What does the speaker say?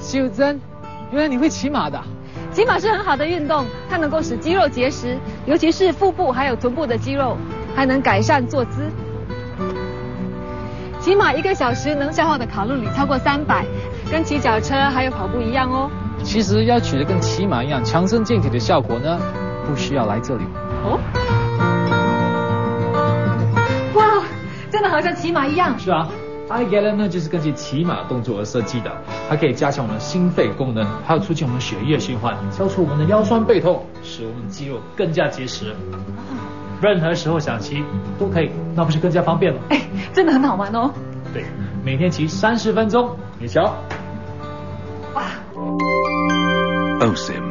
秀珍，原来你会骑马的。骑马是很好的运动，它能够使肌肉结实，尤其是腹部还有臀部的肌肉，还能改善坐姿。骑马一个小时能消耗的卡路里超过三百，跟骑脚车还有跑步一样哦。其实要取得跟骑马一样强身健体的效果呢，不需要来这里。哦。哇，真的好像骑马一样。是啊。iGallen 呢，就是根据骑马动作而设计的，它可以加强我们的心肺功能，还有促进我们血液循环，消除我们的腰酸背痛，使我们肌肉更加结实。任何时候想骑都可以，那不是更加方便了？哎，真的很好玩哦。对，每天骑三十分钟，你瞧。哇。OSIM。